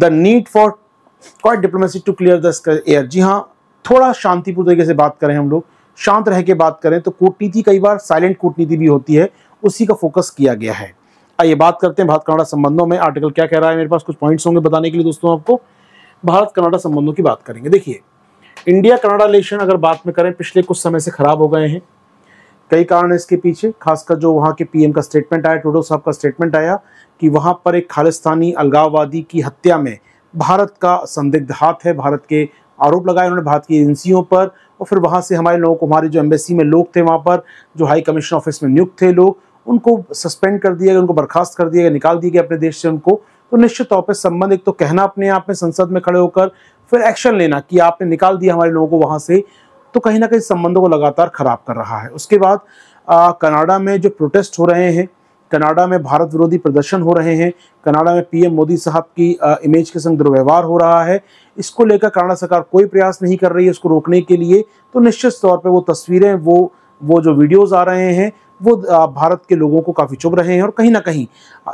The need for quiet diplomacy to clear the air जी हाँ थोड़ा शांतिपूर्ण तरीके से बात करें हम लोग, शांत रह के बात करें तो कूटनीति कई बार साइलेंट कूटनीति भी होती है, उसी का फोकस किया गया है। आइए बात करते हैं भारत कनाडा संबंधों में। आर्टिकल क्या कह रहा है मेरे पास? कुछ पॉइंट्स होंगे बताने के लिए दोस्तों आपको। भारत कनाडा संबंधों की बात करेंगे। देखिए इंडिया कनाडा रिलेशन अगर बात में करें, पिछले कुछ समय से खराब हो गए हैं। कई कारण इसके पीछे, खासकर जो वहाँ के पीएम का स्टेटमेंट आया टूडो साहब का स्टेटमेंट आया। कि वहाँ पर एक खालिस्तानी अलगाववादी की हत्या में भारत का संदिग्ध हाथ है। भारत के आरोप लगाए उन्होंने भारत की एजेंसियों पर और फिर वहाँ से हमारे लोगों को, हमारे जो एम्बेसी में लोग थे वहाँ पर, जो हाई कमीशन ऑफ़िस में नियुक्त थे लोग, उनको सस्पेंड कर दिया गया, उनको बर्खास्त कर दिया गया, निकाल दिया गया अपने देश से उनको। तो निश्चित तौर पर संबंध, एक तो कहना अपने आप में संसद में खड़े होकर, फिर एक्शन लेना कि आपने निकाल दिया हमारे लोगों को वहाँ से तो कहीं ना कहीं संबंधों को लगातार खराब कर रहा है। उसके बाद कनाडा में जो प्रोटेस्ट हो रहे हैं कनाडा में भारत विरोधी प्रदर्शन हो रहे हैं। कनाडा में पीएम मोदी साहब की आ, इमेज के संग दुर्व्यवहार हो रहा है। इसको लेकर कनाडा सरकार कोई प्रयास नहीं कर रही है इसको रोकने के लिए। तो निश्चित तौर पर वो तस्वीरें वो वो जो वीडियोज़ आ रहे हैं वो भारत के लोगों को काफ़ी चुभ रहे हैं और कहीं ना कहीं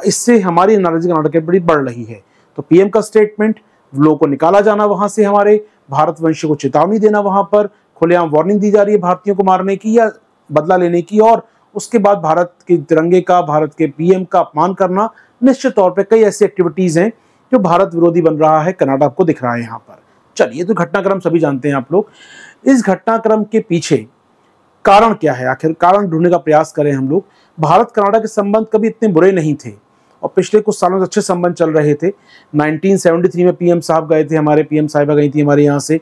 इससे हमारी नाराज़गी कनाडा की बड़ी बढ़ रही है। तो पीएम का स्टेटमेंट लोगों को निकाला जाना वहाँ से हमारे भारतवंशी को चेतावनी देना वहाँ पर खुलेआम वार्निंग दी जा रही है भारतीयों को मारने की या बदला लेने की और उसके बाद भारत के तिरंगे का, भारत के पीएम का अपमान करना, निश्चित तौर पे कई ऐसी एक्टिविटीज़ हैं जो भारत विरोधी बन रहा है, कनाडा आपको दिख रहा है यहाँ पर। चलिए तो घटनाक्रम सभी जानते हैं आप लोग। इस घटनाक्रम के पीछे कारण क्या है? आखिर कारण ढूँढने का प्रयास करें हम लोग। भारत, कनाडा के संबंध कभी इतने बुरे नहीं थे और पिछले कुछ सालों से अच्छे संबंध चल रहे थे। 1973 में पीएम साहब गए थे हमारे, पीएम साहिबा गई थी हमारे यहाँ से।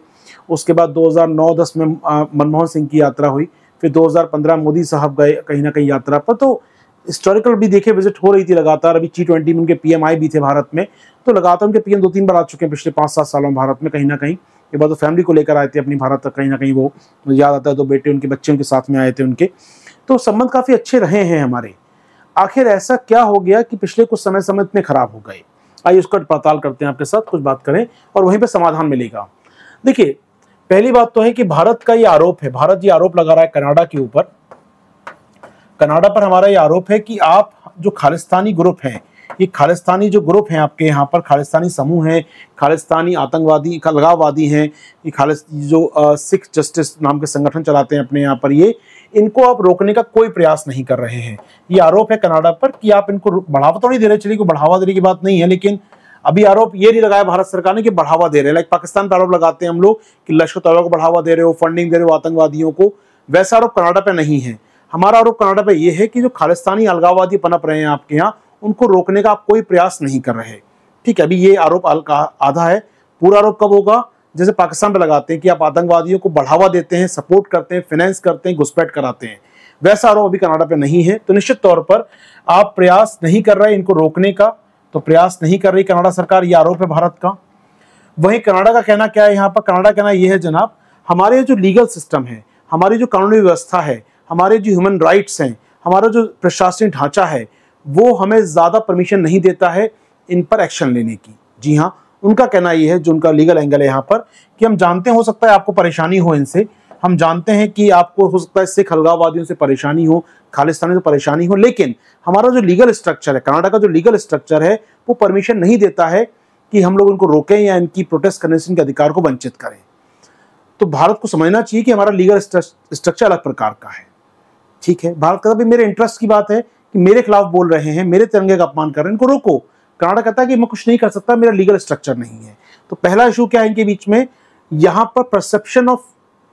उसके बाद 2009-10 में मनमोहन सिंह की यात्रा हुई। फिर 2015 मोदी साहब गए कहीं ना कहीं यात्रा पर तो हिस्टोरिकल भी देखे विज़िट हो रही थी लगातार। अभी जी ट्वेंटी में उनके पीएम आए भी थे भारत में तो लगातार उनके पीएम दो तीन बार आ चुके हैं पिछले पाँच सात सालों में भारत में कहीं ना कहीं। ये बात तो फैमिली को लेकर आए थे अपनी भारत तक, कहीं ना कहीं वो याद आता है तो बेटे उनके, बच्चे उनके साथ में आए थे उनके। तो संबंध काफ़ी अच्छे रहे हैं हमारे। आखिर ऐसा क्या हो गया कि पिछले कुछ समय समय इतने खराब हो गए? आइए उसका पड़ताल करते हैं आपके साथ, कुछ बात करें और वहीं पर समाधान मिलेगा। देखिए पहली बात तो है कि भारत का ये आरोप है, भारत ये आरोप लगा रहा है कनाडा के ऊपर। कनाडा पर हमारा ये आरोप है कि आप जो खालिस्तानी ग्रुप हैं, ये खालिस्तानी जो ग्रुप हैं आपके यहाँ पर, खालिस्तानी समूह हैं, खालिस्तानी आतंकवादी अलगाववादी हैं, ये खालिस जो सिख जस्टिस नाम के संगठन चलाते हैं अपने यहाँ पर, ये, इनको आप रोकने का कोई प्रयास नहीं कर रहे हैं। ये आरोप है कनाडा पर कि आप इनको बढ़ावा तो नहीं दे रहे, चलिए कोई बढ़ावा देने की बात नहीं है, लेकिन अभी आरोप ये नहीं लगाया भारत सरकार ने कि बढ़ावा दे रहे हैं। लाइक पाकिस्तान पर आरोप लगाते हैं हम लोग कि लश्कर तैयबा को बढ़ावा दे रहे हो फंडिंग दे रहे हो, आतंकवादियों को। वैसा आरोप कनाडा पे नहीं है। हमारा आरोप कनाडा पे ये है कि जो खालिस्तानी अलगाववादी पनप रहे हैं आपके यहाँ, उनको रोकने का आप कोई प्रयास नहीं कर रहे ठीक है, अभी ये आरोप आधा है। पूरा आरोप कब होगा? जैसे पाकिस्तान पर लगाते हैं कि आप आतंकवादियों को बढ़ावा देते हैं सपोर्ट करते हैं फाइनेंस करते हैं, घुसपैठ कराते हैं। वैसा आरोप अभी कनाडा पे नहीं है। तो निश्चित तौर पर आप प्रयास नहीं कर रहे इनको रोकने का। तो प्रयास नहीं कर रही कनाडा सरकार, ये आरोप है भारत का। वहीं कनाडा का कहना क्या है यहाँ पर? कनाडा कहना यह है, जनाब, हमारे जो लीगल सिस्टम है, हमारी जो कानूनी व्यवस्था है, हमारे जो ह्यूमन राइट्स हैं, हमारा जो प्रशासनिक ढांचा है, वो हमें ज़्यादा परमिशन नहीं देता है इन पर एक्शन लेने की। जी हाँ उनका कहना यह है, जो उनका लीगल एंगल है यहाँ पर, कि हम जानते हो सकता है आपको परेशानी हो इनसे हम जानते हैं कि आपको हो सकता है सिख अलगाववादियों से परेशानी हो खालिस्तानी से परेशानी हो, लेकिन हमारा जो लीगल स्ट्रक्चर है, कनाडा का जो लीगल स्ट्रक्चर है, वो परमिशन नहीं देता है कि हम लोग उनको रोकें या इनकी प्रोटेस्ट करने से इनके अधिकार को वंचित करें। तो भारत को समझना चाहिए कि हमारा लीगल स्ट्रक्चर अलग प्रकार का है। ठीक है? भारत का भी मेरे इंटरेस्ट की बात है कि मेरे खिलाफ बोल रहे हैं, मेरे तिरंगे का अपमान कर रहे हैं, इनको रोको। कनाडा कहता है कि मैं कुछ नहीं कर सकता, मेरा लीगल स्ट्रक्चर नहीं है। तो पहला इशू क्या है इनके बीच में? यहाँ पर perception of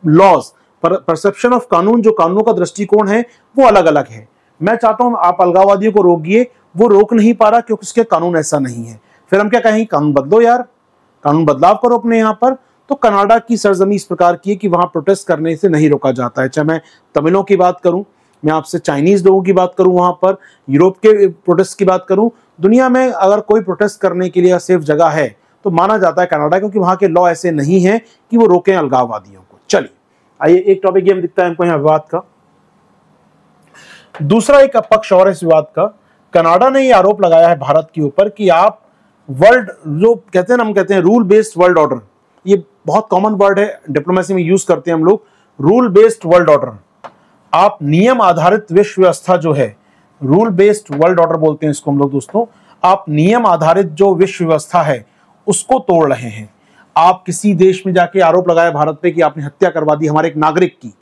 laws perception of कानून, जो कानूनों का दृष्टिकोण है, वो अलग अलग है। मैं चाहता हूँ आप अलगाववादियों को रोकिए, वो रोक नहीं पा रहा क्योंकि उसके कानून ऐसा नहीं है। फिर हम क्या कहें कानून बदलो यार। कानून बदलाव करो अपने यहाँ पर। तो कनाडा की सरजमी इस प्रकार की है कि वहाँ प्रोटेस्ट करने से नहीं रोका जाता है। चाहे मैं तमिलों की बात करूँ, मैं आपसे चाइनीज़ लोगों की बात करूँ वहाँ पर यूरोप के प्रोटेस्ट की बात करूँ, दुनिया में अगर कोई प्रोटेस्ट करने के लिए सेफ़ जगह है तो माना जाता है कनाडा, क्योंकि वहाँ के लॉ ऐसे नहीं है कि वो रोकें अलगाववादियों। चलिए, आइए एक टॉपिक ये हम दिखता है हमको यहाँ विवाद का। दूसरा एक पक्ष और इस विवाद का। कनाडा ने ये आरोप लगाया है भारत के ऊपर कि आप वर्ल्ड जो कहते हैं हम कहते हैं रूल बेस्ड वर्ल्ड ऑर्डर ये बहुत कॉमन वर्ड है डिप्लोमेसी में यूज़ करते हैं हम लोग। रूल बेस्ड वर्ल्ड ऑर्डर आप नियम आधारित विश्व व्यवस्था जो है रूल बेस्ड वर्ल्ड ऑर्डर बोलते हैं इसको हम लोग दोस्तों। आप नियम आधारित जो विश्व व्यवस्था है, उसको तोड़ रहे हैं। आप किसी देश में जाके आरोप लगाए भारत पे कि आपने हत्या करवा दी, हमारे एक नागरिक की।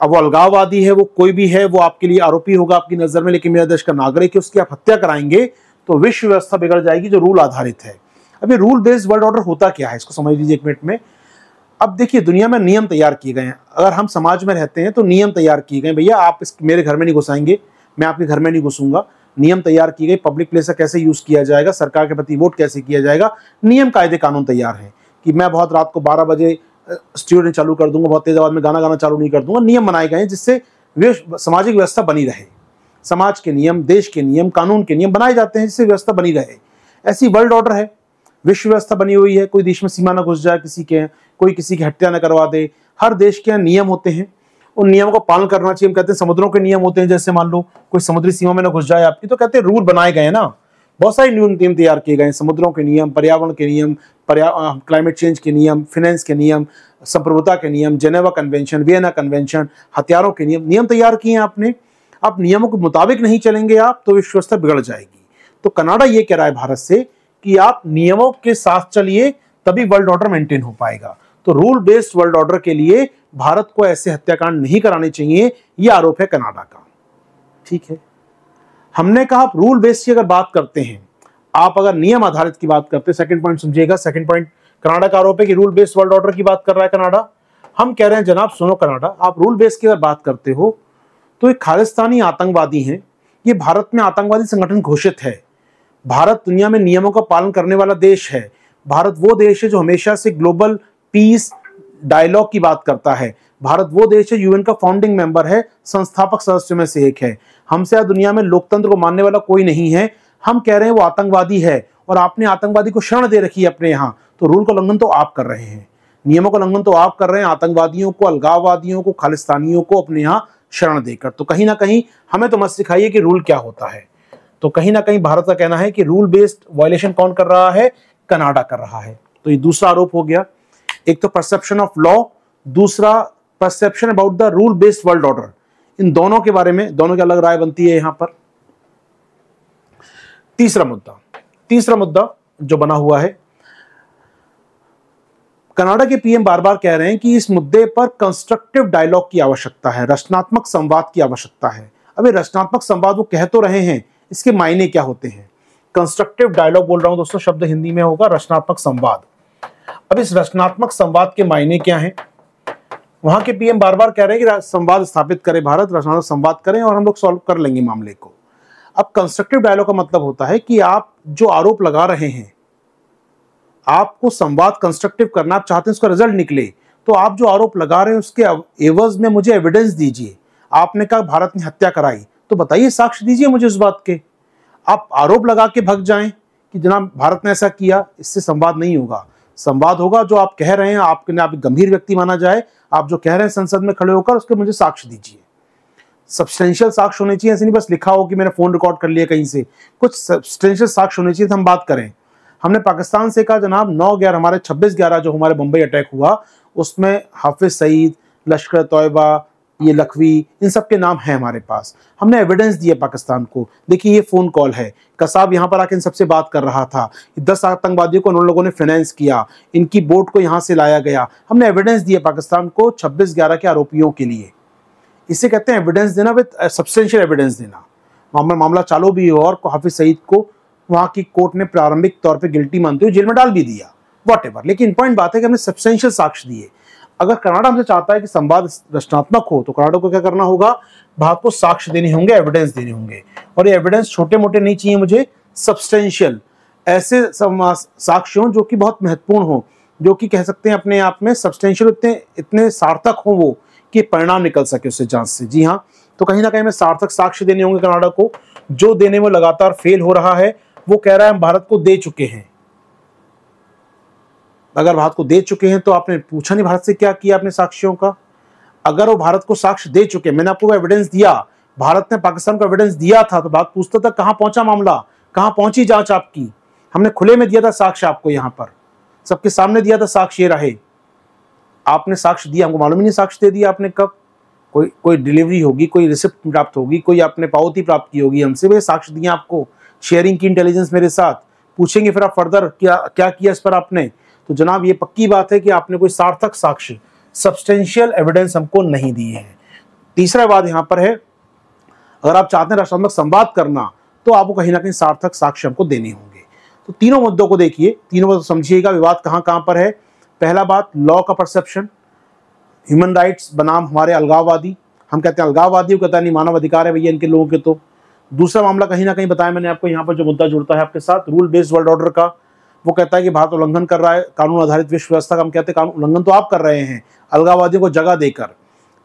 अब वो अलगाववादी है, वो कोई भी है, वो आपके लिए आरोपी होगा आपकी नज़र में, लेकिन मेरा देश का नागरिक है, उसकी आप हत्या कराएँगे तो विश्व व्यवस्था बिगड़ जाएगी जो रूल आधारित है। अभी रूल बेस्ड वर्ल्ड ऑर्डर होता क्या है, इसको समझ लीजिए एक मिनट में। अब देखिए, दुनिया में नियम तैयार किए गए हैं। अगर हम समाज में रहते हैं तो नियम तैयार किए गए भैया, आप इस मेरे घर में नहीं घुसाएँगे, मैं आपके घर में नहीं घुसूँगा। नियम तैयार की गई पब्लिक प्लेस का कैसे यूज़ किया जाएगा, सरकार के प्रति वोट कैसे किया जाएगा नियम कायदे कानून तैयार है। कि मैं बहुत रात को बारह बजे स्टूडियो चालू कर दूँगा, बहुत तेज आवाज़ में गाना गाना चालू नहीं कर दूँगा, नियम बनाए गए हैं जिससे सामाजिक व्यवस्था बनी रहे। समाज के नियम, देश के नियम, कानून के नियम बनाए जाते हैं जिससे व्यवस्था बनी रहे। ऐसी वर्ल्ड ऑर्डर है। विश्व व्यवस्था बनी हुई है। कोई देश में सीमा ना घुस जाए किसी के, कोई किसी की हत्या न करवा दे। हर देश के नियम होते हैं। उन नियमों का पालन करना चाहिए। हम कहते हैं समुद्रों के नियम होते हैं, जैसे मान लो कोई समुद्री सीमा में ना घुस जाए आपकी तो कहते हैं रूल बनाए गए ना। बहुत सारे नियम तैयार किए गए समुद्रों के नियम, पर्यावरण के नियम क्लाइमेट चेंज के नियम फिनेंस के नियम संप्रभुता के नियम जेनेवा कन्वेंशन वियना कन्वेंशन हथियारों के नियम नियम तैयार किए हैं आपने। आप नियमों के मुताबिक नहीं चलेंगे आप तो विश्व व्यवस्था बिगड़ जाएगी। तो कनाडा ये कह रहा है भारत से कि आप नियमों के साथ चलिए, तभी वर्ल्ड ऑर्डर मेंटेन हो पाएगा। तो रूल बेस्ड वर्ल्ड ऑर्डर के लिए भारत को ऐसे हत्याकांड नहीं कराने चाहिए यह आरोप है कनाडा का। ठीक है? हमने कहा आप रूल बेस की अगर बात करते हैं, आप अगर नियम आधारित की बात करते हैं सेकंड पॉइंट समझिएगा सेकंड पॉइंट कनाडा का आरोप है कि रूल बेस्ड वर्ल्ड ऑर्डर की बात कर रहा है कनाडा। हम कह रहे हैं, जनाब, सुनो कनाडा, आप रूल बेस्ड की अगर बात करते हो तो एक खालिस्तानी आतंकवादी हैं। ये भारत में आतंकवादी संगठन घोषित है। भारत दुनिया में नियमों का पालन करने वाला देश है। भारत वो देश है जो हमेशा से ग्लोबल पीस डायलॉग की बात करता है। भारत वो देश है यूएन का फाउंडिंग मेंबर है, संस्थापक सदस्यों में से एक है। हमसे दुनिया में लोकतंत्र को मानने वाला कोई नहीं है। हम कह रहे हैं वो आतंकवादी है और आपने आतंकवादी को शरण दे रखी है अपने यहाँ। तो रूल का उल्लंघन तो आप कर रहे हैं। नियमों का उल्लंघन तो आप कर रहे हैं। आतंकवादियों को, अलगाववादियों को, खालिस्तानियों को अपने यहाँ शरण देकर। तो कहीं ना कहीं हमें तो मत सिखाइए कि रूल क्या होता है। तो कहीं ना कहीं भारत का कहना है कि रूल बेस्ड वायलेशन कौन कर रहा है? कनाडा कर रहा है। तो ये दूसरा आरोप हो गया। एक तो परसेप्शन ऑफ़ लॉ दूसरा perception about the rule based world order इन दोनों के बारे में, दोनों की अलग राय बनती है यहाँ पर। तीसरा मुद्दा। तीसरा मुद्दा जो बना हुआ है, कनाडा के पीएम बार बार कह रहे हैं कि इस मुद्दे पर कंस्ट्रक्टिव डायलॉग की आवश्यकता है, रचनात्मक संवाद की आवश्यकता है। अभी रचनात्मक संवाद वो कह तो रहे हैं, इसके मायने क्या होते हैं? कंस्ट्रक्टिव डायलॉग बोल रहा हूँ दोस्तों, शब्द हिंदी में होगा रचनात्मक संवाद। अब इस रचनात्मक संवाद के मायने क्या हैं? वहाँ के पीएम बार बार कह रहे हैं कि संवाद स्थापित करें भारत, रचनात्मक संवाद करें और हम लोग सॉल्व कर लेंगे मामले को। अब कंस्ट्रक्टिव डायलॉग का मतलब होता है कि आप जो आरोप लगा रहे हैं, आपको संवाद कंस्ट्रक्टिव करना, आप चाहते हैं उसका रिज़ल्ट निकले तो आप जो आरोप लगा रहे हैं उसके एवज में मुझे एविडेंस दीजिए। आपने कहा भारत ने हत्या कराई तो बताइए, साक्ष्य दीजिए मुझे उस बात के। आप आरोप लगा के भग जाएँ कि जनाब भारत ने ऐसा किया, इससे संवाद नहीं होगा। संवाद होगा, जो आप कह रहे हैं आपके आप गंभीर व्यक्ति माना जाए, आप जो कह रहे हैं संसद में खड़े होकर, उसके मुझे साक्ष्य दीजिए। सब्सटेंशियल साक्ष्य होने चाहिए, ऐसे नहीं बस लिखा हो कि मैंने फ़ोन रिकॉर्ड कर लिया कहीं से। कुछ सब्सटेंशियल साक्ष्य होने चाहिए तो हम बात करें। हमने पाकिस्तान से कहा, जनाब, नौ ग्यारह, हमारे छब्बीस ग्यारह, जो हमारे बम्बई अटैक हुआ, उसमें हाफिज सईद लश्कर तोयबा ये लखवी इन सब के नाम हैं हमारे पास। हमने एविडेंस दिया पाकिस्तान को। देखिए, ये फ़ोन कॉल है। कसाब यहाँ पर आके इन सबसे बात कर रहा था। दस आतंकवादियों को उन लोगों ने फाइनेंस किया। इनकी बोट को यहाँ से लाया गया। हमने एविडेंस दिया पाकिस्तान को छब्बीस ग्यारह के आरोपियों के लिए। इसे कहते हैं एविडेंस देना विद सब्सटेंशियल एविडेंस देना। मामला मामला चालू भी हो और हाफिज सईद को वहाँ की कोर्ट ने प्रारंभिक तौर पर गिल्टी मानते हुए जेल में डाल भी दिया। वॉट लेकिन पॉइंट बात है कि हमने सब्सटेंशियल साक्ष्य दिए। अगर कनाडा हमसे चाहता है कि संवाद रचनात्मक हो तो कनाडा को क्या करना होगा? भारत को साक्ष्य देने होंगे एविडेंस देने होंगे। और ये एविडेंस छोटे मोटे नहीं चाहिए मुझे सब्सटेंशियल ऐसे साक्ष्यों जो कि बहुत महत्वपूर्ण हो, जो कि कह सकते हैं अपने आप में सब्सटेंशियल इतने इतने सार्थक हो वो, कि परिणाम निकल सके उससे जाँच से। जी हाँ तो कहीं ना कहीं में सार्थक साक्ष्य देने होंगे कनाडा को, जो देने में लगातार फेल हो रहा है, वो कह रहा है हम भारत को दे चुके हैं। अगर भारत को दे चुके हैं तो आपने पूछा नहीं भारत से क्या किया आपने साक्ष्यों का? अगर वो भारत को साक्ष्य दे चुके, मैंने आपको एविडेंस दिया, भारत ने पाकिस्तान को एविडेंस दिया था तो बात पूछता था कहाँ पहुँचा मामला, कहाँ पहुँची जाँच आपकी? हमने खुले में दिया था साक्ष्य आपको यहाँ पर। सबके सामने दिया था साक्ष्य ये रहे। आपने साक्ष्य दिया, हमको मालूम ही नहीं साक्ष्य दे दिया आपने कब। कोई कोई डिलीवरी होगी, कोई रिसिप्ट प्राप्त होगी, कोई आपने पावती प्राप्त की होगी हमसे वे साक्ष्य दिया आपको। शेयरिंग की इंटेलिजेंस मेरे साथ। पूछेंगे फिर आप फर्दर क्या क्या किया इस पर आपने? तो जनाब, ये पक्की बात है कि आपने कोई सार्थक साक्ष्य सब्सटेंशियल एविडेंस हमको नहीं दिए हैं। तीसरा बात यहाँ पर है, अगर आप चाहते हैं राष्ट्रात्मक संवाद करना तो आपको कहीं ना कहीं सार्थक साक्ष्य हमको देने होंगे। तो तीनों मुद्दों को देखिए, तीनों मुद्दों समझिएगा, विवाद कहाँ कहाँ पर है। पहला बात लॉ का परसेप्शन ह्यूमन राइट्स बनाम हमारे अलगाववादी। हम कहते हैं अलगाववादी कहता नहीं मानव अधिकार है भैया इनके लोगों के तो। दूसरा मामला कहीं ना कहीं बताया मैंने आपको, यहाँ पर जो मुद्दा जुड़ता है आपके साथ रूल बेस्ड वर्ल्ड ऑर्डर का। वो कहता है कि भारत उल्लंघन कर रहा है, कानून आधारित विश्व व्यवस्था का हम कहते हैं उल्लंघन तो आप कर रहे हैं अलगाववादियों को जगह देकर।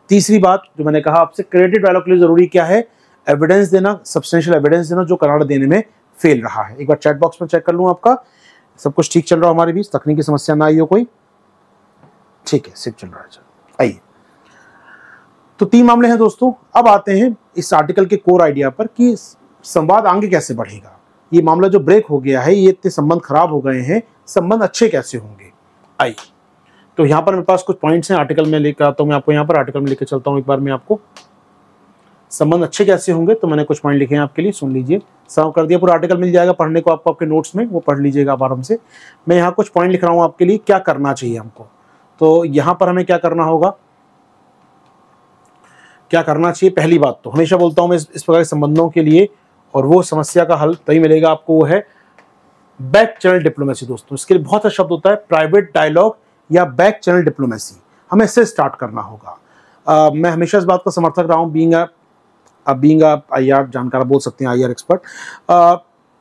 तीसरी बात जो मैंने कहा आपसे क्रेडिट डायलॉग के लिए ज़रूरी क्या है? एविडेंस देना सब्सटेंशियल एविडेंस देना जो कनाडा देने में फेल रहा है। एक बार चैट बॉक्स में चेक कर लूँ आपका। सब कुछ ठीक चल रहा है हमारे बीच? तकनीकी समस्या ना आई हो कोई? ठीक है सिर्फ़ चल रहा है आइए। तो तीन मामले हैं दोस्तों। अब आते हैं इस आर्टिकल के कोर आइडिया पर कि संवाद आगे कैसे बढ़ेगा। ये मामला जो ब्रेक हो गया है, ये इतने संबंध खराब हो गए हैं, संबंध अच्छे कैसे होंगे? आइए। तो यहाँ पर मेरे पास कुछ पॉइंट्स हैं आर्टिकल में लेकर आता हूँ मैं आपको यहाँ पर आर्टिकल में लेकर चलता हूँ एक बार मैं आपको। संबंध अच्छे कैसे होंगे? तो मैंने कुछ पॉइंट लिखे हैं आपके लिए, सुन लीजिए। सर्व कर दिया, पूरा आर्टिकल मिल जाएगा पढ़ने को, आपको आपके नोट्स में, वो पढ़ लीजिएगा आप आराम से। मैं यहाँ कुछ पॉइंट लिख रहा हूँ आपके लिए, क्या करना चाहिए हमको? तो यहाँ पर हमें क्या करना होगा? क्या करना चाहिए? पहली बात तो हमेशा बोलता हूँ मैं इस प्रकार के संबंधों के लिए और वो समस्या का हल तभी मिलेगा आपको वो है बैक चैनल डिप्लोमेसी दोस्तों। इसके लिए बहुत अच्छा शब्द होता है प्राइवेट डायलॉग या बैक चैनल डिप्लोमेसी। हमें इससे स्टार्ट करना होगा। uh, मैं हमेशा इस बात का समर्थक रहा हूँ बींग बींग आई आर जानकार बोल सकते हैं आई आर एक्सपर्ट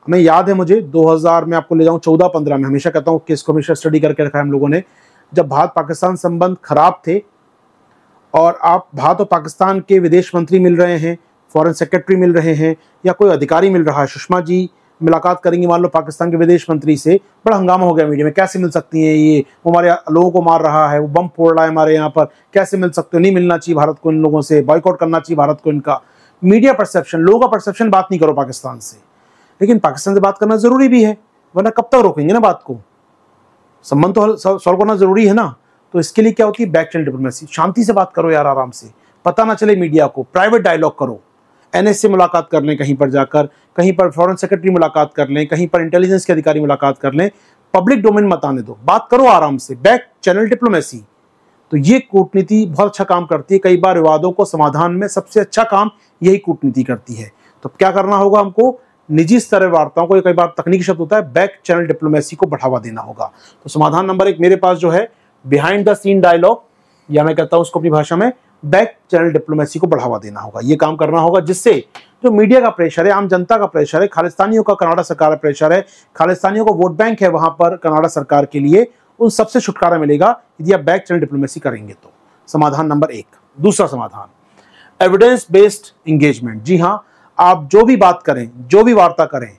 हमें याद है मुझे 2000 में आपको ले जाऊँ चौदह पंद्रह में। हमेशा कहता हूँ कि इसको हमेशा स्टडी करके रखा है हम लोगों ने। जब भारत पाकिस्तान संबंध खराब थे और आप भारत और पाकिस्तान के विदेश मंत्री मिल रहे हैं फॉरेन सेक्रेटरी मिल रहे हैं या कोई अधिकारी मिल रहा है? सुषमा जी, मुलाकात करेंगे मान लो पाकिस्तान के विदेश मंत्री से। बड़ा हंगामा हो गया मीडिया में। कैसे मिल सकती हैं ये? हमारे लोगों को मार रहा है, वो बम फोड़ रहा है हमारे यहाँ पर। कैसे मिल सकते हो? नहीं मिलना चाहिए भारत को इन लोगों से। बॉयकआउट करना चाहिए भारत को इनका। मीडिया परसेप्शन, लोगों का परसेप्शन बात नहीं करो पाकिस्तान से। लेकिन पाकिस्तान से बात करना ज़रूरी भी है, वरना कब तक रोकेंगे ना बात को? संबंध तो सॉल्व करना ज़रूरी है ना? तो इसके लिए क्या होती है? Back channel diplomacy. शांति से बात करो यार आराम से। पता ना चले मीडिया को। प्राइवेट डायलॉग करो। एनएस से मुलाकात कर लें, कहीं पर जाकर, कहीं पर फॉरेन सेक्रेटरी मुलाकात कर लें, कहीं पर इंटेलिजेंस के अधिकारी मुलाकात कर लें पब्लिक डोमेन मत आने दो। बात करो आराम से। बैक चैनल डिप्लोमेसी तो ये कूटनीति बहुत अच्छा काम करती है। कई बार विवादों को समाधान में सबसे अच्छा काम यही कूटनीति करती है। तो क्या करना होगा हमको? निजी स्तर वार्ताओं को कई बार तकनीकी शब्द होता है बैक चैनल डिप्लोमेसी को बढ़ावा देना होगा। तो समाधान नंबर एक मेरे पास जो है बिहाइंड द सीन डायलॉग या मैं कहता हूँ उसको अपनी भाषा में बैक चैनल डिप्लोमेसी को बढ़ावा देना होगा, ये काम करना होगा, जिससे जो मीडिया का प्रेशर है, आम जनता का प्रेशर है, खालिस्तानियों का, कनाडा सरकार का प्रेशर है, खालिस्तानियों का वोट बैंक है वहाँ पर, कनाडा सरकार के लिए उन सबसे छुटकारा मिलेगा यदि आप बैक चैनल डिप्लोमेसी करेंगे तो। समाधान नंबर एक। दूसरा समाधान एविडेंस बेस्ड इंगेजमेंट जी हाँ आप जो भी बात करें, जो भी वार्ता करें,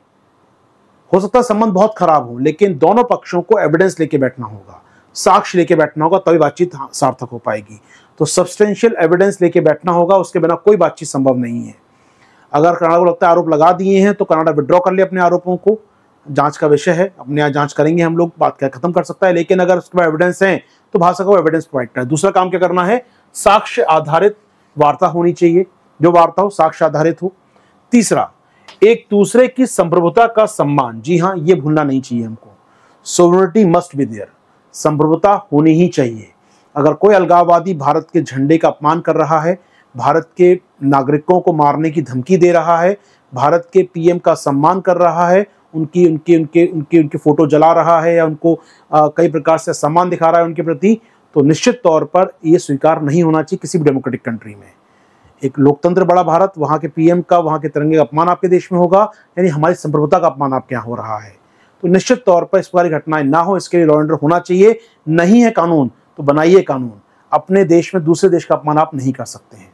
हो सकता है संबंध बहुत खराब हो, लेकिन दोनों पक्षों को एविडेंस लेके बैठना होगा, साक्ष्य लेके बैठना होगा, तभी बातचीत सार्थक हो पाएगी। तो सब्सटेंशियल एविडेंस लेके बैठना होगा, उसके बिना कोई बातचीत संभव नहीं है। अगर कनाडा को लगता है आरोप लगा दिए हैं तो कनाडा विड्रॉ कर ले अपने आरोपों को। जाँच का विषय है, अपने यहाँ जाँच करेंगे हम लोग, बात क्या खत्म कर सकता है, लेकिन अगर उसके एविडेंस है तो भाषा को एविडेंस प्रोवाइड करें। दूसरा काम क्या करना है, साक्ष्य आधारित वार्ता होनी चाहिए। जो वार्ता हो, साक्ष्य आधारित हो। तीसरा, एक दूसरे की संप्रभुता का सम्मान। जी हाँ ये भूलना नहीं चाहिए हमको। सोवरिटी मस्ट बी देयर संप्रभुता होनी ही चाहिए। अगर कोई अलगाववादी भारत के झंडे का अपमान कर रहा है भारत के नागरिकों को मारने की धमकी दे रहा है भारत के पीएम का सम्मान कर रहा है उनकी उनके उनके उनके उनके फ़ोटो जला रहा है या उनको आ, कई प्रकार से सम्मान दिखा रहा है उनके प्रति तो निश्चित तौर पर यह स्वीकार नहीं होना चाहिए किसी भी डेमोक्रेटिक कंट्री में। एक लोकतंत्र बड़ा भारत वहाँ के पीएम का वहाँ के तिरंगे का अपमान आपके देश में होगा यानी हमारी संप्रभुता का अपमान आपके यहाँ हो रहा है। तो निश्चित तौर पर इस प्रकार की घटनाएँ ना हो इसके लिए लॉ एंडर होना चाहिए नहीं है कानून तो बनाइए कानून। अपने देश में दूसरे देश का अपमान आप नहीं कर सकते हैं।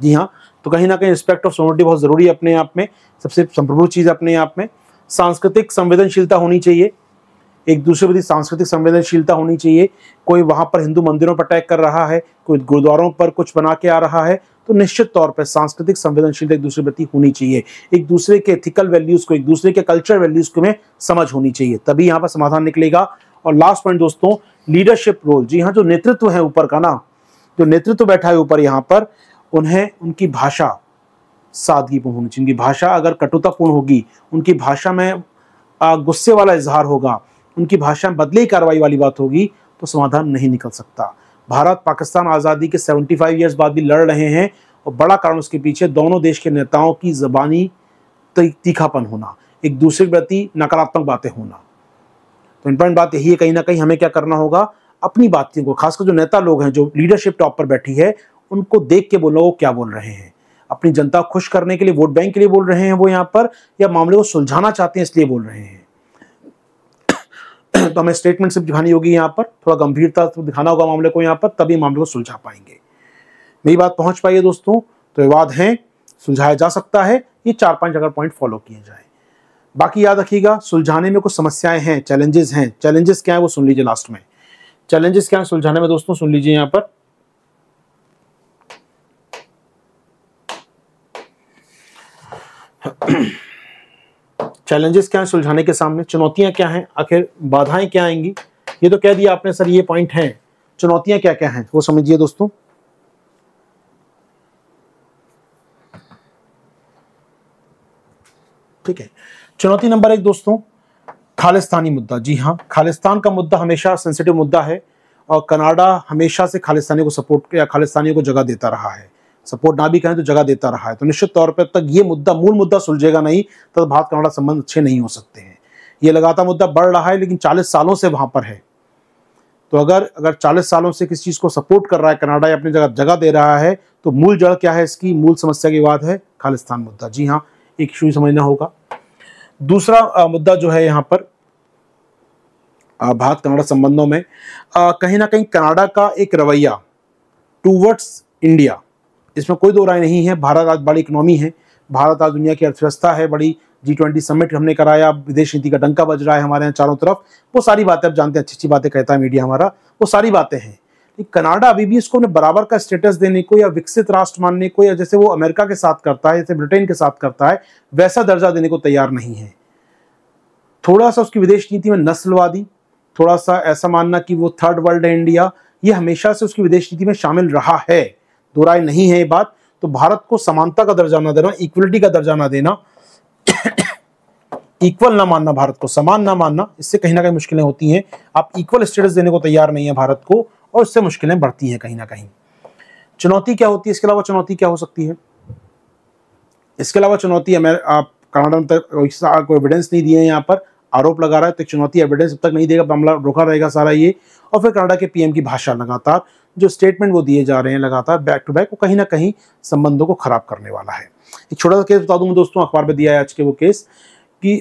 जी हाँ तो कहीं ना कहीं रिस्पेक्ट ऑफ़ सोनिटी बहुत ज़रूरी है अपने आप में। सबसे संप्रभु चीज़ अपने आप में। सांस्कृतिक संवेदनशीलता होनी चाहिए। एक दूसरे प्रति सांस्कृतिक संवेदनशीलता होनी चाहिए। कोई वहाँ पर हिंदू मंदिरों पर अटैक कर रहा है, कोई गुरुद्वारों पर कुछ बना के आ रहा है तो निश्चित तौर पर सांस्कृतिक संवेदनशीलता एक दूसरे प्रति होनी चाहिए। एक दूसरे के एथिकल वैल्यूज़ को, एक दूसरे के कल्चर वैल्यूज़ को में समझ होनी चाहिए। तभी यहाँ पर समाधान निकलेगा। और लास्ट पॉइंट दोस्तों लीडरशिप रोल जी हाँ जो नेतृत्व है ऊपर का ना, जो नेतृत्व बैठा है ऊपर यहाँ पर, उन्हें उनकी भाषा सादगीपूर्ण होनी चाहिए। उनकी भाषा अगर कटुतापूर्ण होगी, उनकी भाषा में गुस्से वाला इजहार होगा, उनकी भाषा में बदले कार्रवाई वाली बात होगी तो समाधान नहीं निकल सकता। भारत पाकिस्तान आज़ादी के 75 फाइव ईयर्स बाद भी लड़ रहे हैं और बड़ा कारण उसके पीछे दोनों देश के नेताओं की जबानी तीखापन होना, एक दूसरे के प्रति नकारात्मक बातें होना। तो इंपॉर्टेंट बात यही है, कहीं ना कहीं हमें क्या करना होगा? अपनी बातों को, खासकर जो नेता लोग हैं, जो लीडरशिप टॉप पर बैठी है, उनको देख के वो क्या बोल रहे हैं? अपनी जनता खुश करने के लिए, वोट बैंक के लिए बोल रहे हैं वो यहाँ पर, या मामले को सुलझाना चाहते हैं, इसलिए बोल रहे हैं? तो हमें स्टेटमेंट सिर्फ़ दिखानी होगी यहाँ पर, थोड़ा गंभीरता तो दिखाना होगा मामले को यहाँ पर, तभी मामले को सुलझा पाएँगे। मेरी बात पहुँच पाई है दोस्तों तो विवाद है, सुलझाया जा सकता है, ये चार पाँच अगर पॉइंट फॉलो किए जाए। बाकी याद रखिएगा, सुलझाने में कुछ समस्याएँ हैं चैलेंजेस हैं। चैलेंजेस क्या है वो सुन लीजिए लास्ट में। चैलेंजेस क्या है सुलझाने में? दोस्तों, सुन लीजिए यहाँ पर। चैलेंजेस क्या है सुलझाने के सामने? चुनौतियाँ क्या हैं? आखिर बाधाएँ क्या आएँगी? ये तो कह दिया आपने सर, ये पॉइंट हैं। चुनौतियाँ क्या क्या हैं? वो समझिए दोस्तों। ठीक है। चुनौती नंबर एक दोस्तों, खालिस्तानी मुद्दा। जी हाँ खालिस्तान का मुद्दा हमेशा सेंसिटिव मुद्दा है और कनाडा हमेशा से खालिस्तानी को सपोर्ट या खालिस्तानियों को जगह देता रहा है। सपोर्ट ना भी कहें तो जगह देता रहा है। तो निश्चित तौर पर तक ये मुद्दा, मूल मुद्दा सुलझेगा नहीं, तब तो भारत कनाडा संबंध अच्छे नहीं हो सकते हैं। ये लगातार मुद्दा बढ़ रहा है, लेकिन 40 सालों से वहाँ पर है। तो अगर अगर 40 सालों से किसी चीज़ को सपोर्ट कर रहा है, कनाडा या अपनी जगह जगह दे रहा है तो मूल जड़ क्या है इसकी? मूल समस्या की बात है खालिस्तान मुद्दा। जी हाँ एक इशू समझना होगा। दूसरा मुद्दा जो है यहाँ पर भारत कनाडा संबंधों में कहीं ना कहीं कनाडा का एक रवैया टूवर्ड्स इंडिया इसमें कोई दो राय नहीं है। भारत आज बड़ी इकोनॉमी है, भारत आज दुनिया की अर्थव्यवस्था है, बड़ी जी ट्वेंटी समिट हमने कराया, विदेश नीति का डंका बज रहा है हमारे यहाँ चारों तरफ़। वो सारी बातें, आप जानते हैं अच्छी अच्छी बातें कहता है मीडिया हमारा, वो सारी बातें हैं। कनाडा अभी भी इसको बराबर का स्टेटस देने को या विकसित राष्ट्र मानने को या जैसे वो अमेरिका के साथ करता है, जैसे ब्रिटेन के साथ करता है, वैसा दर्जा देने को तैयार नहीं है। थोड़ा सा उसकी विदेश नीति में नस्लवादी थोड़ा सा ऐसा मानना कि वो थर्ड वर्ल्ड है इंडिया ये हमेशा से उसकी विदेश नीति में शामिल रहा है। दो राय नहीं है ये बात तो भारत को समानता का दर्जा ना देना इक्वलिटी का दर्जा ना देना इक्वल ना मानना, भारत को समान ना मानना, इससे कहीं ना कहीं मुश्किलें होती हैं। आप इक्वल स्टेटस देने को तैयार नहीं है भारत को और इससे मुश्किलें बढ़ती हैं कहीं ना कहीं। चुनौती क्या होती है? इसके अलावा चुनौती क्या हो सकती है? इसके अलावा चुनौती हमें आप कनाडा में तक कोई एविडेंस नहीं दिए हैं यहाँ पर। आरोप लगा रहा है तो चुनौती एविडेंस अब तक नहीं देगा मामला रोका रहेगा सारा ये। और फिर कनाडा के पीएम की भाषा लगातार, जो स्टेटमेंट वो दिए जा रहे हैं लगातार बैक टू बैक वो कहीं ना कहीं संबंधों को खराब करने वाला है। एक छोटा सा केस बता दूँगा दोस्तों, अखबार में दिया है आज के वो केस कि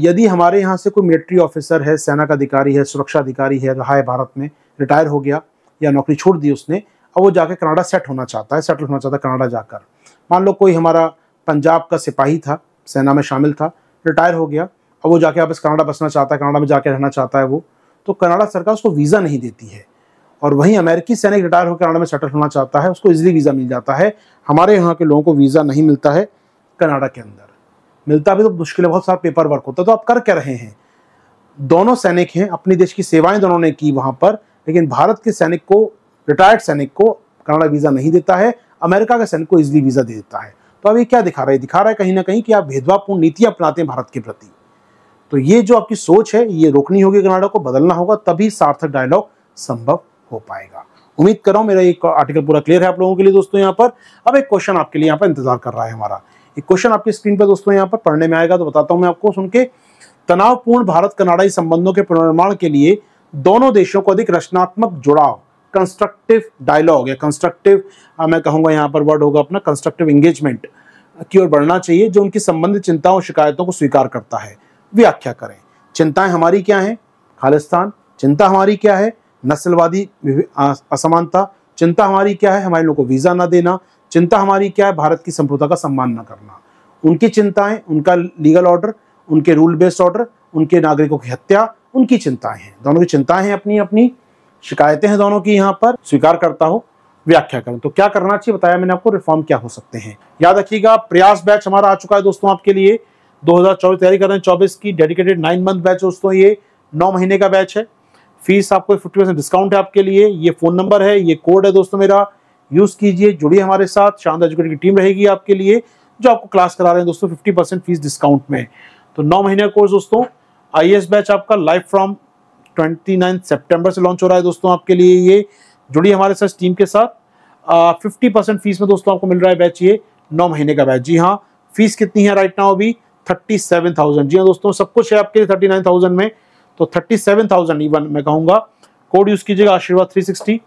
यदि हमारे यहाँ से कोई मिलिट्री ऑफिसर है, सेना का अधिकारी है, सुरक्षा अधिकारी है रहा है भारत में रिटायर हो गया। या नौकरी छोड़ दी उसने, अब वो जाकर कनाडा सेट होना चाहता है सेटल होना चाहता है कनाडा जाकर। मान लो कोई हमारा पंजाब का सिपाही था, सेना में शामिल था रिटायर हो गया, अब वो जाके वापस कनाडा बसना चाहता है, कनाडा में जाके रहना चाहता है वो तो कनाडा सरकार उसको वीज़ा नहीं देती है। और वहीं अमेरिकी सैनिक रिटायर होकर कनाडा में सेटल होना चाहता है, उसको इजीली वीज़ा मिल जाता है। हमारे यहाँ के लोगों को वीज़ा नहीं मिलता है कनाडा के अंदर। मिलता भी तो मुश्किल है, बहुत सारा पेपर वर्क होता है तो आप कर क्या रहे हैं? दोनों सैनिक हैं, अपने देश की सेवाएँ दोनों ने की वहाँ पर लेकिन भारत के सैनिक को रिटायर्ड सैनिक को कनाडा वीज़ा नहीं देता है, अमेरिका के सैनिक को इजिली वीज़ा दे देता है। तो अब ये क्या दिखा रहा है? दिखा रहा है कहीं ना कहीं कि आप भेदभावपूर्ण नीतियाँ अपनाते हैं भारत के प्रति। तो ये जो आपकी सोच है, ये रोकनी होगी कनाडा को, बदलना होगा, तभी सार्थक डायलॉग संभव हो पाएगा। उम्मीद कर रहा हूँ मेरा एक आर्टिकल पूरा क्लियर है आप लोगों के लिए दोस्तों यहाँ पर। अब एक क्वेश्चन आपके लिए यहाँ पर इंतज़ार कर रहा है हमारा। एक क्वेश्चन आपकी स्क्रीन पर दोस्तों यहाँ पर पढ़ने में आएगा तो बताता हूँ मैं आपको सुन के। तनावपूर्ण भारत कनाडाई संबंधों के पुनर्निर्माण के लिए दोनों देशों को अधिक रचनात्मक जुड़ाव कंस्ट्रक्टिव डायलॉग या कंस्ट्रक्टिव मैं कहूँगा यहाँ पर वर्ड होगा अपना कंस्ट्रक्टिव एंगेजमेंट की ओर बढ़ना चाहिए, जो उनकी संबंधित चिंताओं शिकायतों को स्वीकार करता है। व्याख्या करें। चिंताएँ हमारी क्या हैं? खालिस्तान। चिंता हमारी क्या है? नस्लवादी असमानता। चिंता हमारी क्या है? हमारे लोगों को वीज़ा ना देना। चिंता हमारी क्या है? भारत की संप्रभुता का सम्मान न करना। उनकी चिंताएँ, उनका लीगल ऑर्डर उनके रूल बेस्ड ऑर्डर उनके नागरिकों की हत्या उनकी चिंताएँ हैं। दोनों की चिंताएँ हैं अपनी अपनी शिकायतें हैं दोनों की यहाँ पर, स्वीकार करता हो, व्याख्या करें। तो क्या करना चाहिए? बताया मैंने आपको रिफॉर्म क्या हो सकते हैं। याद रखिएगा, प्रयास बैच हमारा आ चुका है दोस्तों आपके लिए। 2024 तैयारी कर रहे हैं चौबीस की डेडिकेटेड नाइन मंथ बैच दोस्तों ये। नौ महीने का बैच है। फ़ीस आपको फिफ्टी परसेंट डिस्काउंट है आपके लिए। ये फ़ोन नंबर है, ये कोड है दोस्तों मेरा। यूज़ कीजिए, जुड़िए हमारे साथ। शानदार एजुकेटर की टीम रहेगी आपके लिए, जो आपको क्लास करा रहे हैं दोस्तों फिफ्टी परसेंट फ़ीस डिस्काउंट में। तो नौ महीने का कोर्स दोस्तों आई बैच आपका लाइव फ्रॉम ट्वेंटी सेप्टेम्बर से लॉन्च हो रहा है दोस्तों आपके लिए ये। जुड़ी हमारे साथ टीम के साथ। फिफ्टी परसेंट फ़ीस में दोस्तों आपको मिल रहा है बैच ये, नौ महीने का बैच। जी हाँ फ़ीस कितनी है राइट नाउ अभी? थर्टी सेवन थाउज़ेंड जी हाँ दोस्तों, सब कुछ है आपके लिए थर्टी नाइन थाउज़ेंड में। तो थर्टी सेवन थाउज़ेंड इवन मैं कहूँगा। कोड यूज़ कीजिएगा आशीर्वाद थ्री सिक्सटी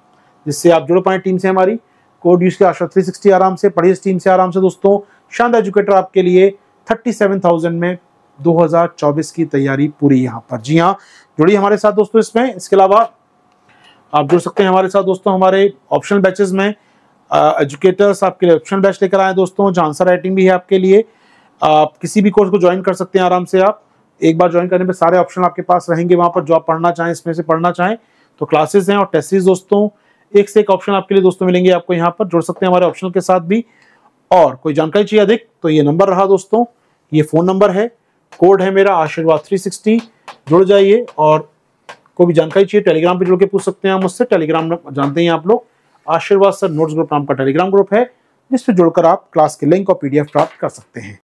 जिससे आप जुड़ पाए टीम से हमारी। कोड यूज़ किया आशीर्वाद थ्री सिक्सटी आराम से, पढ़िए टीम से आराम से दोस्तों। शांत एजुकेटर आपके लिए थर्टी सेवन थाउज़ेंड में 2024 की तैयारी पूरी यहाँ पर। जी हाँ जुड़ी हमारे साथ दोस्तों इसमें। इसके अलावा आप जुड़ सकते हैं हमारे साथ दोस्तों हमारे ऑप्शनल बैचेस में। एजुकेटर्स आपके लिए ऑप्शनल बैच लेकर आए दोस्तों। जहाँ आंसर राइटिंग भी है आपके लिए। आप किसी भी कोर्स को ज्वाइन कर सकते हैं आराम से आप। एक बार ज्वाइन करने पे सारे ऑप्शन आपके पास रहेंगे वहाँ पर। जो आप पढ़ना चाहें, इसमें से पढ़ना चाहें तो क्लासेस हैं और टेस्ट दोस्तों। एक से एक ऑप्शन आपके लिए दोस्तों मिलेंगे आपको यहाँ पर। जुड़ सकते हैं हमारे ऑप्शनल के साथ भी। और कोई जानकारी चाहिए अधिक तो ये नंबर रहा दोस्तों। ये फ़ोन नंबर है। कोड है मेरा आशीर्वाद 360 जुड़ जाइए और कोई भी जानकारी चाहिए टेलीग्राम पे जुड़ के पूछ सकते हैं मुझसे। टेलीग्राम जानते हैं आप लोग। आशीर्वाद सर नोट्स ग्रुप नाम का टेलीग्राम ग्रुप है, जिससे जुड़कर आप क्लास के लिंक और पीडीएफ प्राप्त कर सकते हैं।